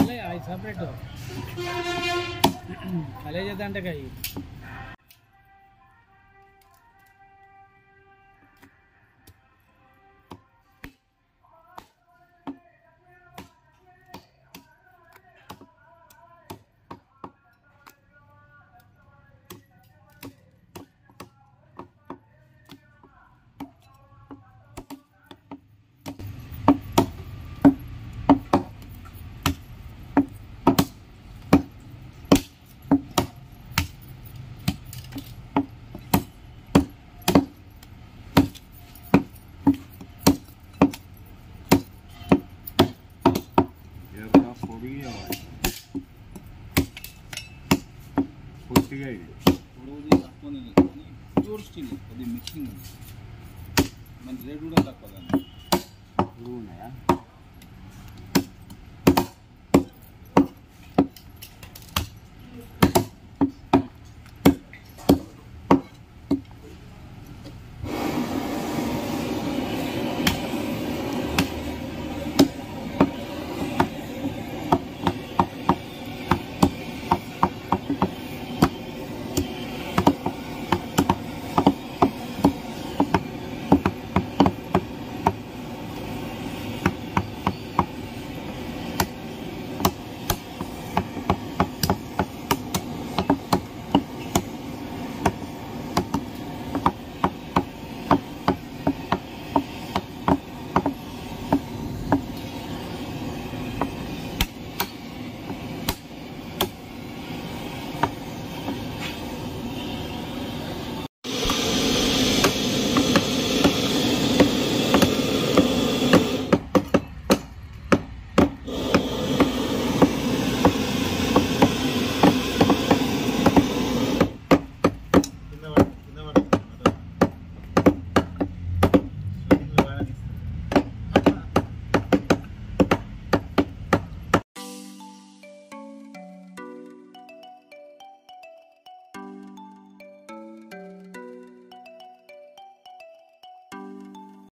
అలాగే అది సపరేట్ అంటే చేద్దంటే కాయి ఎర్ర పొడిగా పొట్టిగా ఇది పొడవుది తక్కువ కానీ ప్యూర్ స్టీల్ కొద్దిగా మిక్సింగ్ ఉంది మన రేట్ కూడా తక్కువ దాన్ని పురుగు ఉన్నాయా